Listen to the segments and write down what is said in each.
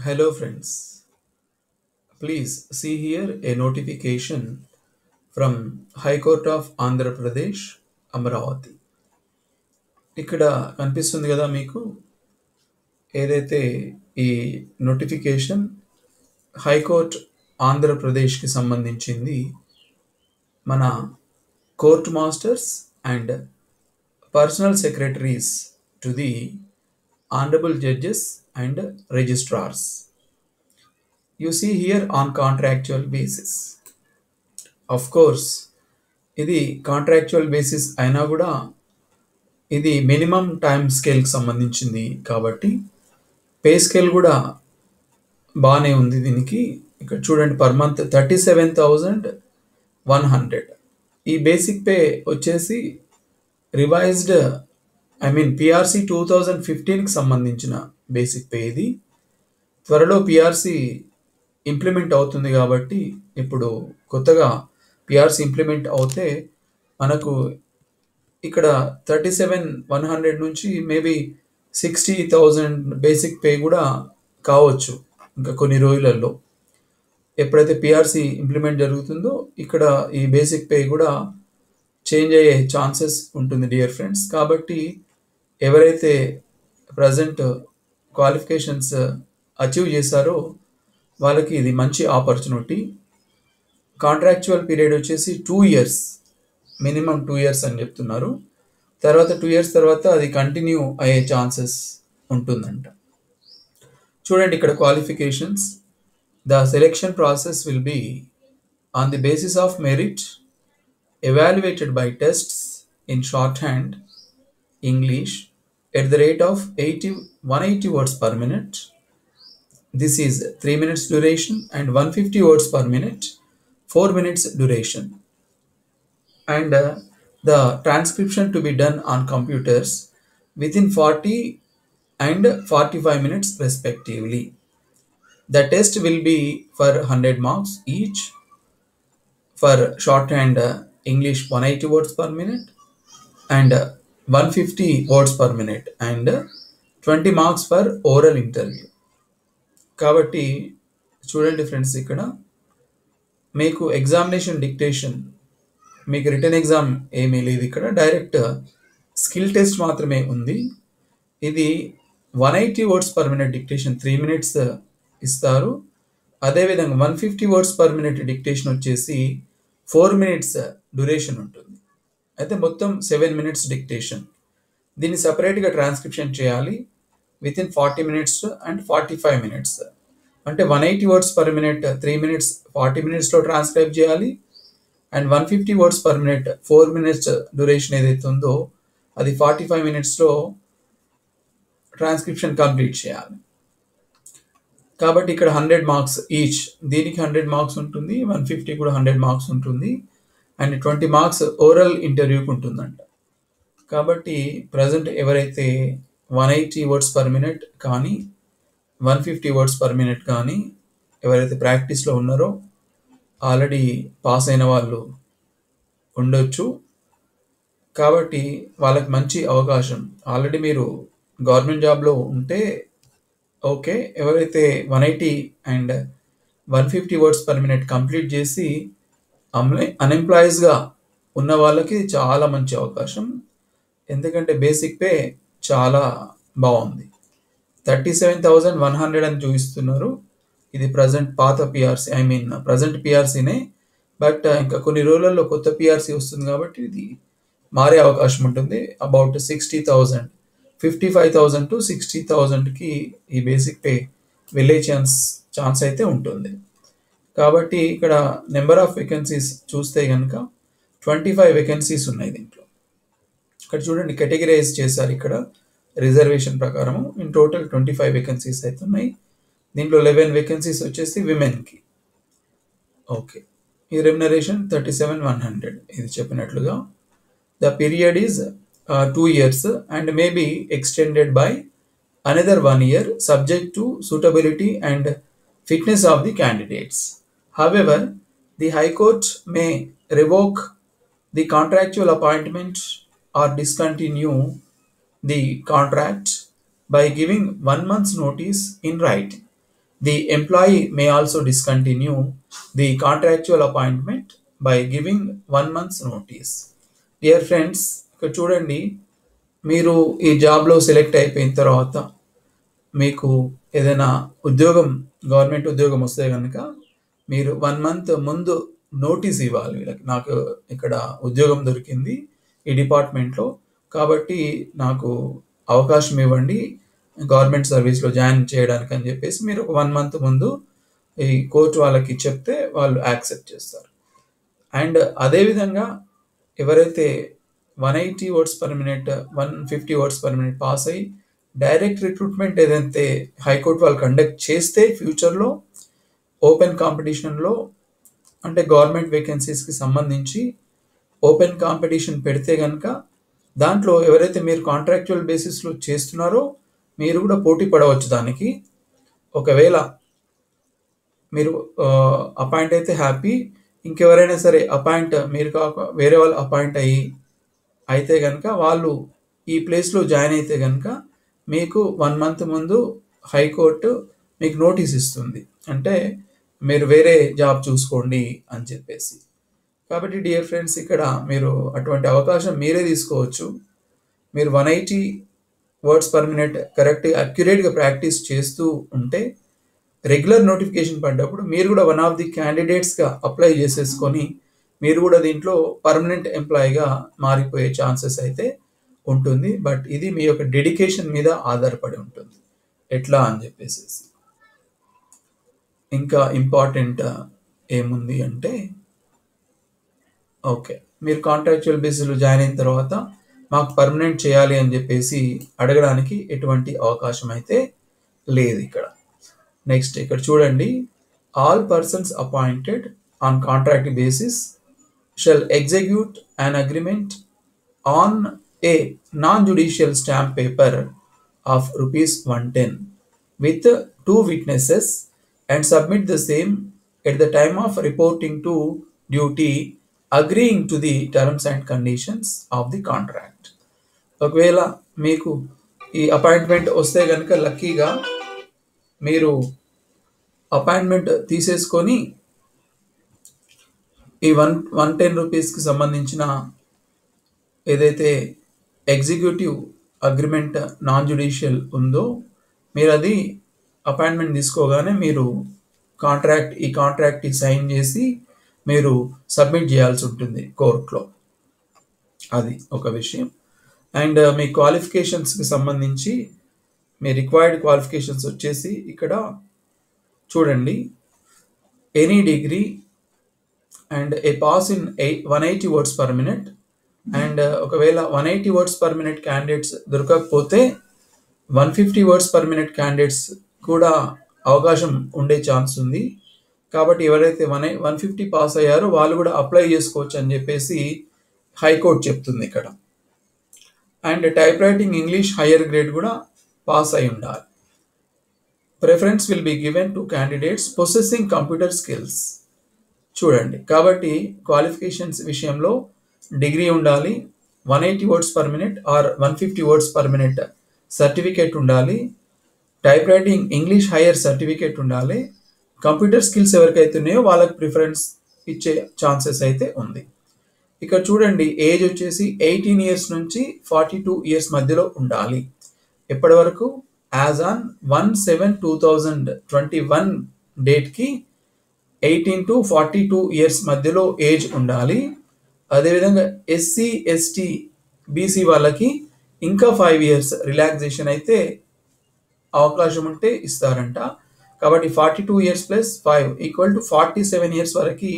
Hello, friends. Please see here a notification from High Court of Andhra Pradesh, Amravati. ఇక్కడ కనిపిస్తుంది కదా మీకు ఏదైతే ఈ నోటిఫికేషన్ హైకోర్ట్ ఆంధ్రప్రదేశ్కి సంబంధించింది మన court masters and personal secretaries to the honourable judges and registrars you see here on contractual basis of course ఇది కాంట్రాక్చువల్ బేసిస్ అయినా కూడా ఇది మినిమం టైం స్కేల్కి సంబంధించింది కాబట్టి పే స్కేల్ కూడా బాగానే ఉంది దీనికి. ఇక్కడ చూడండి per month thirty seven thousand one hundred ఈ బేసిక్ పే వచ్చేసి revised I mean PRC two thousand ఫిఫ్టీన్కి సంబంధించిన బేసిక్ పే ఇది. త్వరలో పిఆర్సి ఇంప్లిమెంట్ అవుతుంది కాబట్టి ఇప్పుడు కొత్తగా పిఆర్సి ఇంప్లిమెంట్ అవుతే మనకు ఇక్కడ థర్టీ సెవెన్ వన్ హండ్రెడ్ నుంచి maybe sixty thousand basic pay కూడా కావచ్చు ఇంకా కొన్ని రోజులలో. ఎప్పుడైతే పిఆర్సి ఇంప్లిమెంట్ జరుగుతుందో ఇక్కడ ఈ బేసిక్ పే కూడా చేంజ్ అయ్యే ఛాన్సెస్ ఉంటుంది డియర్ ఫ్రెండ్స్ కాబట్టి ఎవరైతే ప్రజెంట్ క్వాలిఫికేషన్స్ అచీవ్ చేశారో వాళ్ళకి ఇది మంచి ఆపర్చునిటీ కాంట్రాక్చువల్ పీరియడ్ వచ్చేసి two years minimum two years అని చెప్తున్నారు. తర్వాత టూ ఇయర్స్ తర్వాత అది కంటిన్యూ అయ్యే ఛాన్సెస్ ఉంటుందంట. చూడండి ఇక్కడ qualifications the selection process will be on the basis of merit evaluated by tests in shorthand English at the rate of 80, 180 words per minute. This is 3 minutes duration and 150 words per minute, 4 minutes duration. And uh, the transcription to be done on computers within 40 and 45 minutes respectively. The test will be for 100 marks each for shorthand uh, English 180 words per minute and uh, 150 words per minute and uh, 20 marks for oral interview కాబట్టి చూడండి friends ఇక్కడ మీకు examination dictation మీకు written exam ఏమీ లేదు ఇక్కడ direct skill test మాత్రమే ఉంది ఇది one eighty words per minute dictation three minutes ఇస్తారు అదేవిధంగా one fifty words per minute dictation వచ్చేసి ఫోర్ మినిట్స్ డ్యూరేషన్ ఉంటుంది. అయితే మొత్తం సెవెన్ మినిట్స్ డిక్టేషన్. దీన్ని సపరేట్గా ట్రాన్స్క్రిప్షన్ చేయాలి. Within forty minutes and forty five minutes. అంటే one eighty words per minute three minutes forty మినిట్స్లో ట్రాన్స్క్రైబ్ చేయాలి. And one fifty words per minute four minutes duration ఏదైతే ఉందో అది ఫార్టీ ఫైవ్ మినిట్స్లో ట్రాన్స్క్రిప్షన్ కంప్లీట్ చేయాలి. కాబట్టి ఇక్కడ హండ్రెడ్ మార్క్స్ ఈచ్. దీనికి హండ్రెడ్ మార్క్స్ ఉంటుంది వన్ ఫిఫ్టీ కూడా హండ్రెడ్ మార్క్స్ ఉంటుంది. అండ్ ట్వంటీ మార్క్స్ ఓరల్ ఇంటర్వ్యూకి ఉంటుందంట. కాబట్టి ప్రజెంట్ ఎవరైతే one eighty words per minute కానీ one fifty words per minute కానీ ఎవరైతే ప్రాక్టీస్లో ఉన్నారో ఆల్రెడీ పాస్ అయిన వాళ్ళు ఉండొచ్చు. కాబట్టి వాళ్ళకి మంచి అవకాశం. ఆల్రెడీ మీరు గవర్నమెంట్ జాబ్లో ఉంటే ఓకే. ఎవరైతే one eighty and one fifty words per minute complete చేసి అన్ఎంప్లాయీస్గా ఉన్న వాళ్ళకి చాలా మంచి అవకాశం. ఎందుకంటే బేసిక్ పే చాలా బాగుంది. Thirty seven thousand one hundred అని చూపిస్తున్నారు ఇది ప్రజెంట్ పాత పిఆర్సీ ఐ మీన్ ప్రజెంట్ పిఆర్సీనే బట్ ఇంకా కొన్ని రోజులలో కొత్త పిఆర్సీ వస్తుంది కాబట్టి ఇది మారే అవకాశం ఉంటుంది. About sixty thousand fifty five thousand to sixty థౌజండ్కి ఈ బేసిక్ పే వెళ్ళే ఛాన్స్ ఛాన్స్ అయితే ఉంటుంది. కాబట్టి ఇక్కడ నెంబర్ ఆఫ్ వేకెన్సీస్ చూస్తే కనుక ట్వంటీ ఫైవ్ వేకెన్సీస్ ఉన్నాయి దీంట్లో. ఇక్కడ చూడండి కేటగిరైజ్ చేశారు ఇక్కడ రిజర్వేషన్ ప్రకారము. In total twenty five vacancies అయితే ఉన్నాయి. దీంట్లో లెవెన్ వేకెన్సీస్ వచ్చేసి విమెన్కి ఓకే ఈ remuneration thirty seven one hundred ఇది చెప్పినట్లుగా. The period is two years and maybe extended by another one year subject to suitability and fitness of the candidates however the high court may revoke the contractual appointment or discontinue the contract by giving one month's notice in writing. The employee may also discontinue the contractual appointment by giving one month's notice dear friends ఇక్కడ చూడండి మీరు ఈ జాబ్లో select అయిపోయిన తర్వాత మీకు ఏదైనా ఉద్యోగం గవర్నమెంట్ ఉద్యోగం వస్తే కనుక మీరు వన్ మంత్ ముందు నోటీస్ ఇవ్వాలి. వీళ్ళకి నాకు ఇక్కడ ఉద్యోగం దొరికింది ఈ డిపార్ట్మెంట్లో కాబట్టి నాకు అవకాశం ఇవ్వండి. గవర్నమెంట్ సర్వీస్లో జాయిన్ చేయడానికి అని చెప్పేసి మీరు ఒక వన్ మంత్ ముందు ఈ కోర్టు వాళ్ళకి చెప్తే వాళ్ళు యాక్సెప్ట్ చేస్తారు. అండ్ అదేవిధంగా ఎవరైతే one eighty words per minute one fifty words per minute pass అయ్యి డైరెక్ట్ రిక్రూట్మెంట్ ఏదైతే హైకోర్టు వాళ్ళు కండక్ట్ చేస్తే ఫ్యూచర్లో ఓపెన్ కాంపిటీషన్లో అంటే గవర్నమెంట్ వేకెన్సీస్కి సంబంధించి ఓపెన్ కాంపిటీషన్ పెడితే కనుక దాంట్లో ఎవరైతే మీరు కాంట్రాక్చువల్ బేసిస్లో చేస్తున్నారో మీరు కూడా పోటీ పడవచ్చు దానికి. ఒకవేళ మీరు అపాయింట్ అయితే హ్యాపీ ఇంకెవరైనా సరే అపాయింట్ మీరు కాక వేరే వాళ్ళు అపాయింట్ అయ్యి అయితే కనుక వాళ్ళు ఈ ప్లేస్లో జాయిన్ అయితే కనుక మీకు వన్ మంత్ ముందు హైకోర్టు మీకు నోటీస్ ఇస్తుంది. అంటే మీరు వేరే జాబ్ చూసుకోండి అని చెప్పేసి. కాబట్టి డియర్ ఫ్రెండ్స్ ఇక్కడ మీరు అటువంటి అవకాశం మీరే తీసుకోవచ్చు. మీరు one eighty words per minute correct అక్యురేట్గా practice చేస్తూ ఉంటే రెగ్యులర్ నోటిఫికేషన్ పడ్డప్పుడు మీరు కూడా వన్ ఆఫ్ ది క్యాండిడేట్స్గా అప్లై చేసేసుకొని మీరు కూడా దీంట్లో పర్మనెంట్ ఎంప్లాయీగా మారిపోయే ఛాన్సెస్ అయితే ఉంటుంది. బట్ ఇది మీ యొక్క డెడికేషన్ మీద ఆధారపడి ఉంటుంది. ఎట్లా అని చెప్పేసి ఇంకా ఇంపార్టెంట్ uh, ఏముంది అంటే ఓకే మీరు కాంట్రాక్చువల్ బేసిస్లో జాయిన్ అయిన తర్వాత మాకు పర్మనెంట్ చేయాలి అని చెప్పేసి అడగడానికి ఎటువంటి అవకాశం అయితే లేదు ఇక్కడ. నెక్స్ట్ ఇక్కడ చూడండి. All persons appointed on contract basis shall execute an agreement on a non judicial stamp paper of rupees one ten with two witnesses and submit the same at the time of reporting to duty agreeing to the terms and conditions of the contract ఒకవేళ మీకు ఈ appointment వస్తే కనుక లక్కీగా మీరు appointment తీసేసుకొని ఈ one one ten రూపీస్కి సంబంధించిన ఏదైతే ఎగ్జిక్యూటివ్ అగ్రిమెంట్ నాన్ జుడిషియల్ ఉందో మీరు అది అపాయింట్మెంట్ తీసుకోగానే మీరు కాంట్రాక్ట్ ఈ కాంట్రాక్ట్ సైన్ చేసి మీరు సబ్మిట్ చేయాల్సి ఉంటుంది కోర్టులో. అది ఒక విషయం. అండ్ uh, మీ క్వాలిఫికేషన్స్కి సంబంధించి మీ రిక్వైర్డ్ క్వాలిఫికేషన్స్ వచ్చేసి ఇక్కడ చూడండి. Any degree and a pass in eight one eighty words per minute. And uh, ఒకవేళ one eighty words per minute candidates దొరకకపోతే one fifty words per minute candidates కూడా అవకాశం ఉండే ఛాన్స్ ఉంది. కాబట్టి ఎవరైతే వన్ వన్ ఫిఫ్టీ పాస్ అయ్యారో వాళ్ళు కూడా అప్లై చేసుకోవచ్చు అని చెప్పేసి హైకోర్టు చెప్తుంది ఇక్కడ. And typewriting English higher grade కూడా పాస్ అయి ఉండాలి. Preference will be given to candidates processing computer skills. చూడండి. కాబట్టి క్వాలిఫికేషన్స్ విషయంలో డిగ్రీ ఉండాలి. One eighty words per minute or one fifty words per minute certificate ఉండాలి. Type writing English higher certificate ఉండాలి. Computer skills ఎవరికైతే ఉన్నాయో వాళ్ళకి ప్రిఫరెన్స్ ఇచ్చే ఛాన్సెస్ అయితే ఉంది. ఇక్కడ చూడండి ఏజ్ వచ్చేసి ఎయిటీన్ ఇయర్స్ నుంచి ఫార్టీ టూ ఇయర్స్ మధ్యలో ఉండాలి. ఎప్పటి వరకు? As on one seven two thousand twenty one డేట్కి eighteen to forty two years మధ్యలో ఏజ్ ఉండాలి. అదేవిధంగా ఎస్సీ ఎస్టీ బీసీ వాళ్ళకి ఇంకా ఫైవ్ ఇయర్స్ రిలాక్సేషన్ అయితే అవకాశం ఉంటే ఇస్తారంట. కాబట్టి forty two years plus five equal to forty seven years వరకు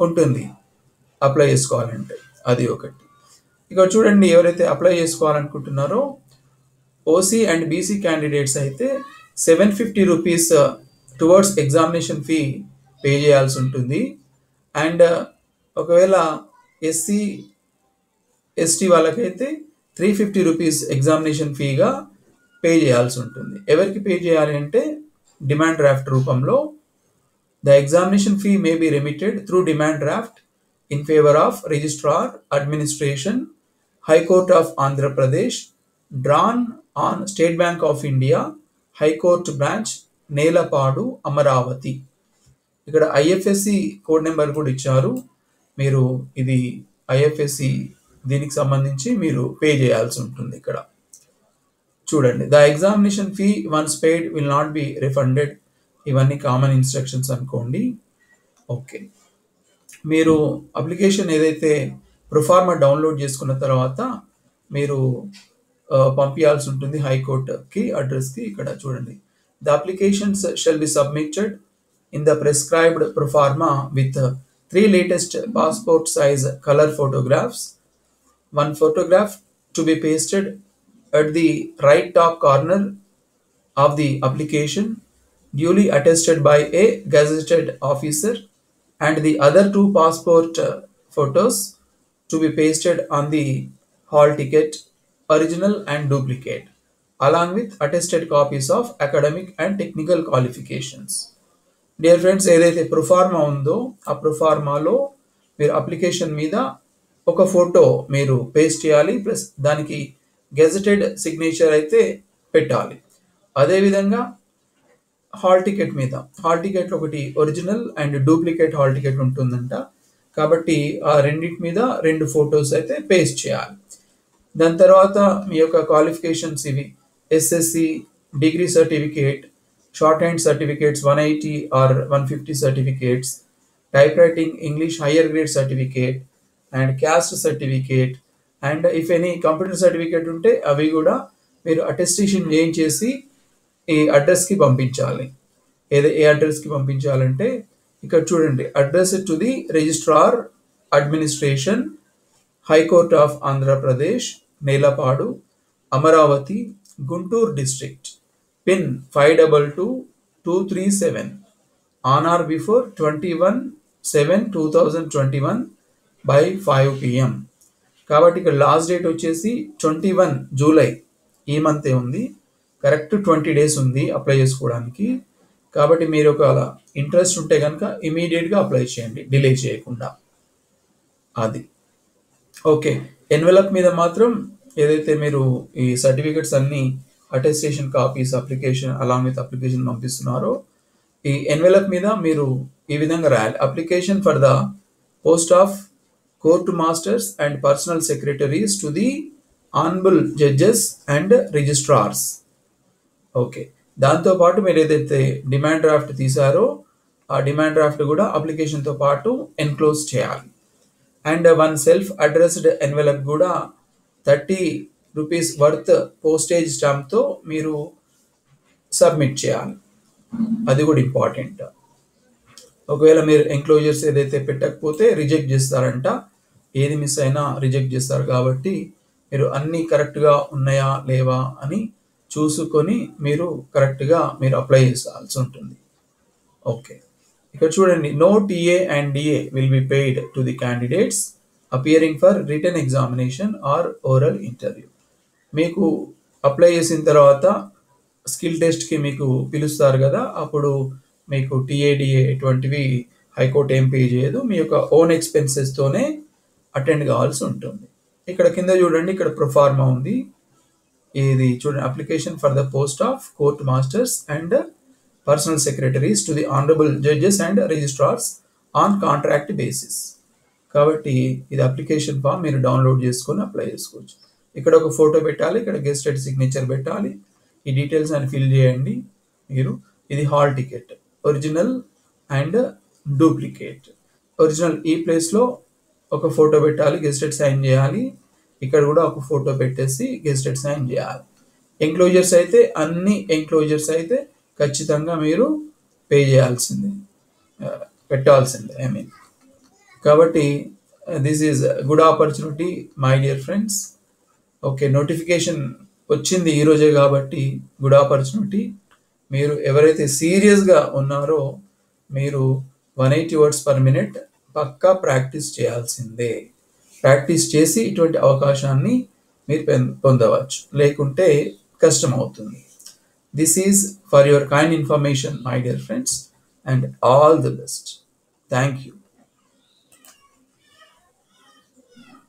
ఉంటుంది. అప్లై చేసుకోవాలంటే. అది ఒకటి. ఇక్కడ చూడండి ఎవరైతే అప్లై చేసుకోవాలనుకుంటున్నారో ఓసీ అండ్ బీసీ క్యాండిడేట్స్ అయితే seven fifty rupees towards examination fee pay చేయాల్సి ఉంటుంది. అండ్ uh, ఒకవేళ ఎస్సీ ఎస్టీ వాళ్ళకైతే త్రీ ఫిఫ్టీ రూపీస్ ఎగ్జామినేషన్ ఫీగా పే చేయాల్సి ఉంటుంది. ఎవరికి పే చేయాలి అంటే డిమాండ్ డ్రాఫ్ట్ రూపంలో the examination fee may be remitted through demand draft in favour of registrar administration high court of Andhra Pradesh drawn on State Bank of India high court branch Nelapadu Amaravati. ఇక్కడ IFSC code number కూడా ఇచ్చారు. మీరు ఇది IFSC దీనికి సంబంధించి మీరు pay చేయాల్సి ఉంటుంది ఇక్కడ. చూడండి. The examination fee once paid will not be refunded ఇవన్నీ కామన్ ఇన్స్ట్రక్షన్స్ అనుకోండి. ఓకే మీరు అప్లికేషన్ ఏదైతే ప్రొఫార్మా డౌన్లోడ్ చేసుకున్న తర్వాత మీరు పంపించాల్సి ఉంటుంది హైకోర్టుకి అడ్రస్కి ఇక్కడ చూడండి. The applications shall be submitted in the prescribed proforma with three latest passport size colour photographs one photograph to be pasted at the right top corner of the application duly attested by a gazetted officer and the other two passport uh, photos to be pasted on the hall ticket original and duplicate along with attested copies of academic and technical qualifications dear friends ఏదైతే proforma ఉందో ఆ ప్రొఫార్మాలో మీరు application మీద ఒక photo మీరు paste చేయాలి plus దానికి gazetted signature అయితే పెట్టాలి. అదేవిధంగా హాల్ టికెట్ మీద హాల్ టికెట్ ఒకటి original and duplicate hall ticket ఉంటుందంట. కాబట్టి ఆ రెండింటి మీద రెండు ఫొటోస్ అయితే పేస్ట్ చేయాలి. దాని తర్వాత మీ యొక్క క్వాలిఫికేషన్స్ ఇవి SSC degree certificate shorthand certificates one eighty or one fifty certificates typewriting English higher grade certificate and caste certificate and if any computer certificate ఉంటే అవి కూడా మీరు అటెస్టేషన్ చేయించేసి ఈ అడ్రస్కి పంపించాలి. ఏదో ఏ అడ్రస్కి పంపించాలంటే ఇక్కడ చూడండి address to the registrar administration high court of Andhra Pradesh Nelapadu Amaravati Guntur district pin five double two two three seven on or before twenty one seven two thousand twenty one by five PM కాబట్టి ఇక్కడ last date వచ్చేసి twenty one July ఈ మంతే ఉంది. Correct twenty days ఉంది apply చేసుకోవడానికి. కాబట్టి మీరు ఒక ఇంట్రెస్ట్ ఉంటే కనుక ఇమీడియట్గా అప్లై చేయండి. డిలే చేయకుండా. అది. ఓకే ఎన్వెలప్ మీద మాత్రం ఏదైతే మీరు ఈ సర్టిఫికెట్స్ అన్నీ attestation copies application along with application పంపిస్తున్నారో ఈ ఎన్వెలప్ మీద మీరు ఈ విధంగా రాయాలి. Application for the post of court masters and personal secretaries to the honourable judges and registrars okay దాంతో పాటు మీరు ఏదైతే డిమాండ్ డ్రాఫ్ట్ తీసారో ఆ డిమాండ్ డ్రాఫ్ట్ కూడా అప్లికేషన్తో పాటు ఎన్క్లోజ్ చేయాలి. And one self addressed envelope కూడా థర్టీ రూపీస్ వర్త్ పోస్టేజ్ స్టాంప్తో మీరు సబ్మిట్ చేయాలి. అది కూడా ఇంపార్టెంట్ ఒకవేళ మీరు ఎంక్లోజర్స్ ఏదైతే పెట్టకపోతే రిజెక్ట్ చేస్తారంట ఏది మిస్ అయినా రిజెక్ట్ చేస్తారు కాబట్టి మీరు అన్నీ కరెక్ట్గా ఉన్నాయా లేవా అని చూసుకొని మీరు కరెక్ట్గా మీరు అప్లై చేయాల్సి ఉంటుంది. ఓకే ఇక్కడ చూడండి no TA and DA will be paid to the candidates appearing for written examination or oral interview మీకు అప్లై చేసిన తర్వాత స్కిల్ టెస్ట్కి మీకు పిలుస్తారు కదా అప్పుడు మీకు టీఏడిఏ ఎటువంటివి హైకోర్టు ఏం పే చేయదు. మీ యొక్క ఓన్ ఎక్స్పెన్సెస్తోనే అటెండ్ కావాల్సి ఉంటుంది. ఇక్కడ కింద చూడండి ఇక్కడ ప్రొఫార్మా ఉంది. ఇది చూడండి application for the post of court masters and personal secretaries to the honourable judges and registrars on contract basis కాబట్టి ఇది అప్లికేషన్ ఫామ్ మీరు డౌన్లోడ్ చేసుకొని అప్లై చేసుకోవచ్చు. ఇక్కడ ఒక ఫోటో పెట్టాలి ఇక్కడ గెస్టెడ్ సిగ్నేచర్ పెట్టాలి. ఈ డీటెయిల్స్ అని ఫిల్ చేయండి మీరు. ఇది hall ticket original and duplicate original ఈ ప్లేస్లో ఒక ఫోటో పెట్టాలి గెస్టెడ్ సైన్ చేయాలి. ఇక్కడ కూడా ఒక ఫోటో పెట్టేసి గెస్టెడ్ సైన్ చేయాలి. ఎంక్లోజర్స్ అయితే అన్ని ఎంక్లోజర్స్ అయితే ఖచ్చితంగా మీరు పే చేయాల్సిందే. పెట్టాల్సింది పెట్టాల్సిందే ఐ మీన్ కాబట్టి this is good opportunity my dear friends okay notification వచ్చింది ఈరోజే కాబట్టి గుడ్ ఆపర్చునిటీ మీరు ఎవరైతే సీరియస్గా ఉన్నారో మీరు one eighty words per minute పక్కా ప్రాక్టీస్ చేయాల్సిందే. ప్రాక్టీస్ చేసి ఇటువంటి అవకాశాన్ని మీరు పెన్- పొందవచ్చు. లేకుంటే కష్టం అవుతుంది this is for your kind information my dear friends and all the best thank you